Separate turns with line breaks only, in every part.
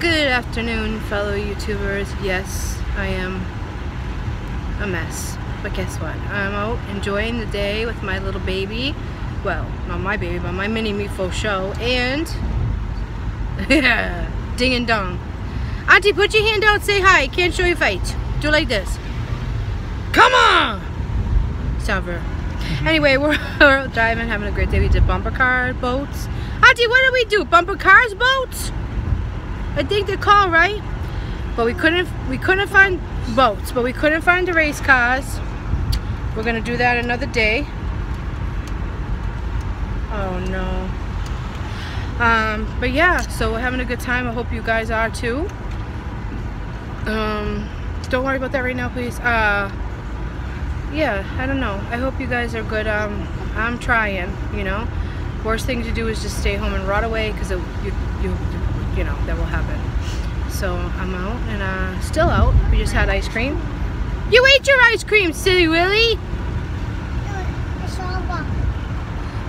Good afternoon, fellow YouTubers. Yes, I am a mess. But guess what? I'm out enjoying the day with my little baby. Well, not my baby, but my mini me show. And, yeah, ding and dong. Auntie, put your hand out, say hi. Can't show your face. Do like this. Come on! Sound. Anyway, we're, we're driving, having a great day. We did bumper car boats. Auntie, what did we do? Bumper cars boats? I think they're called right. But we couldn't we couldn't find boats, but we couldn't find the race cars. We're gonna do that another day. Oh no. Um, but yeah, so we're having a good time. I hope you guys are too. Um, don't worry about that right now, please. Uh, yeah, I don't know. I hope you guys are good. Um, I'm trying, you know. Worst thing to do is just stay home and rot away because you, you, you know, that will happen. So I'm out and uh, still out. We just had ice cream. You ate your ice cream, silly Willy.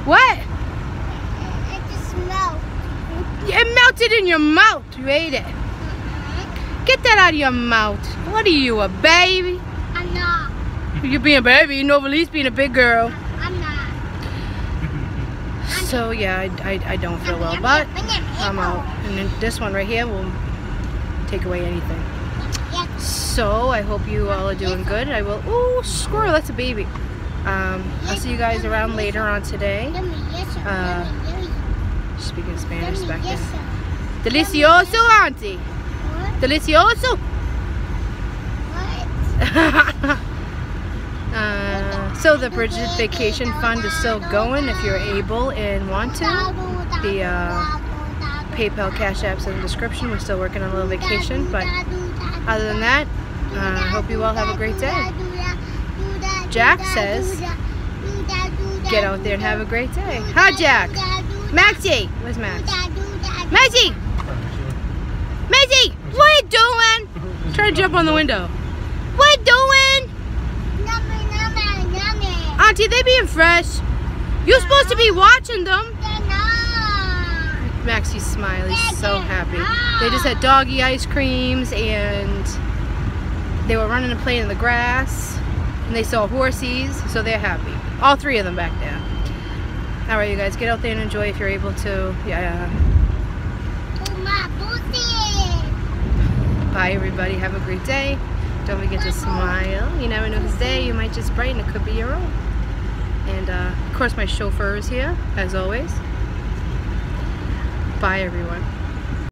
What?
It just melted.
It melted in your mouth. You ate it. Get that out of your mouth. What are you, a baby?
I'm not.
You're being a baby, Novali's being a big girl.
I'm not.
So yeah, I, I, I don't feel well, but I'm out. And then this one right here will take away anything. So I hope you all are doing good. I will. Oh, squirrel! That's a baby. Um, I'll see you guys around later on today. Uh, Speaking Spanish back there. Delicioso, auntie. Delicioso. uh, so the Bridget Vacation Fund is still going if you're able and want to. The uh, PayPal Cash App's in the description. We're still working on a little vacation, but other than that, I uh, hope you all have a great day. Jack says, get out there and have a great day. Hi, Jack. Maxie. Where's Max? Maxie. Maxie, what you doing? Try to jump on the window. What you doing? Auntie, they being fresh. You're supposed to be watching them. Maxie's smiling, so happy. They just had doggy ice creams and they were running and playing in the grass and they saw horses, so they're happy. All three of them back there. Alright you guys, get out there and enjoy if you're able to. Yeah. Bye everybody, have a great day. Don't forget to smile. You never know whose day you might just brighten. It could be your own. And uh, of course my chauffeur is here, as always. Bye everyone.